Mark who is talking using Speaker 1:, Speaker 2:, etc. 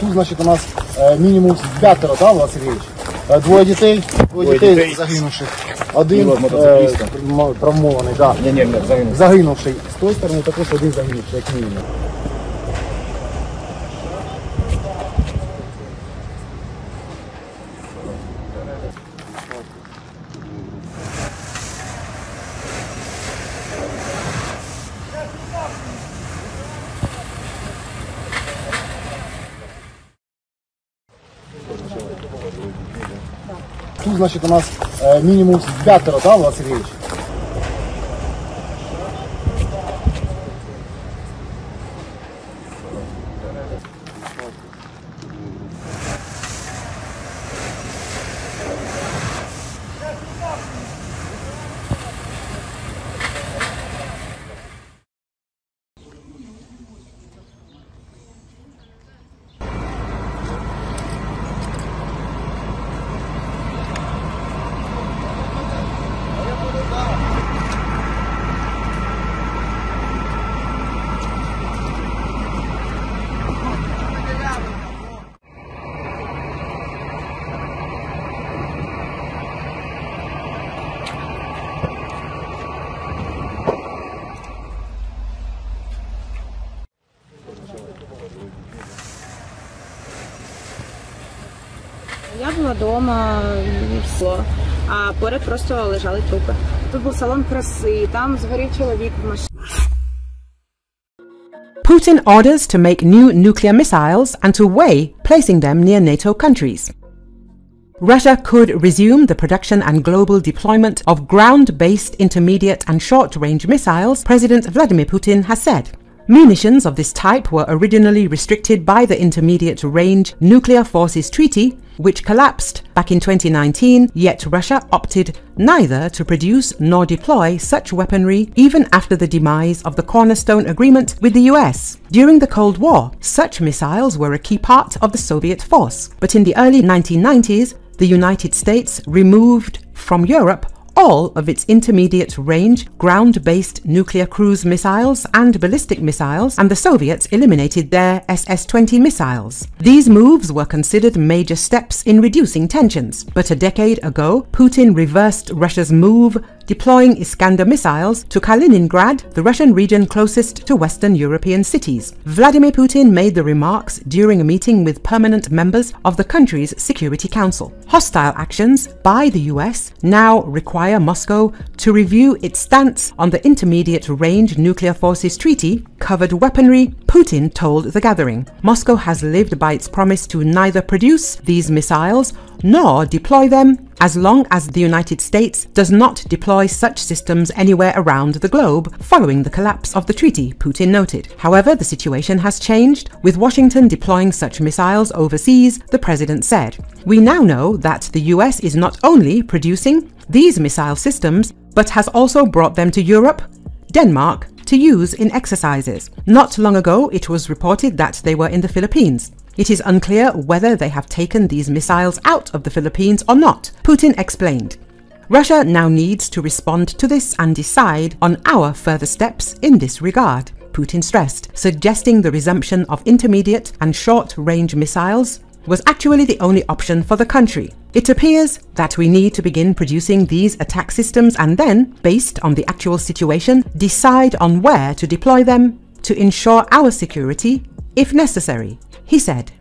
Speaker 1: Тут, значить, у нас е, мінімум п'ятеро, да, Влад Сергійович? Е, двоє дітей, двоє, дітей, загинувших. Один е, травмований, да.
Speaker 2: Ні, ні, ні,
Speaker 1: загинувший. З тої сторони також один загинувший, як мінімум. Тут, значит, у нас э, минимум п'ятеро, да, Влад Сергійович?
Speaker 3: Я була вдома, все. а поряд просто лежали трупи. Тут був салон краси, там згорів чоловік в машині.
Speaker 4: Putin orders to make new nuclear missiles and to weigh placing them near NATO countries. Russia could resume the production and global deployment of ground based intermediate and short range missiles, President Vladimir Putin has said. Munitions of this type were originally restricted by the Intermediate Range Nuclear Forces Treaty, which collapsed back in 2019, yet Russia opted neither to produce nor deploy such weaponry even after the demise of the Cornerstone Agreement with the US. During the Cold War, such missiles were a key part of the Soviet force. But in the early 1990s, the United States removed from Europe all of its intermediate range ground based nuclear cruise missiles and ballistic missiles, and the Soviets eliminated their SS 20 missiles. These moves were considered major steps in reducing tensions. But a decade ago, Putin reversed Russia's move, deploying Iskander missiles to Kaliningrad, the Russian region closest to Western European cities. Vladimir Putin made the remarks during a meeting with permanent members of the country's Security Council. Hostile actions by the US now require Moscow to review its stance on the Intermediate Range Nuclear Forces Treaty covered weaponry, Putin told the gathering. Moscow has lived by its promise to neither produce these missiles nor deploy them as long as the United States does not deploy such systems anywhere around the globe following the collapse of the treaty, Putin noted. However, the situation has changed, with Washington deploying such missiles overseas, the president said. We now know that the US is not only producing these missile systems, but has also brought them to Europe, Denmark, to use in exercises. Not long ago, it was reported that they were in the Philippines. It is unclear whether they have taken these missiles out of the Philippines or not, Putin explained. Russia now needs to respond to this and decide on our further steps in this regard, Putin stressed, suggesting the resumption of intermediate and short range missiles was actually the only option for the country. It appears that we need to begin producing these attack systems and then, based on the actual situation, decide on where to deploy them to ensure our security if necessary, he said.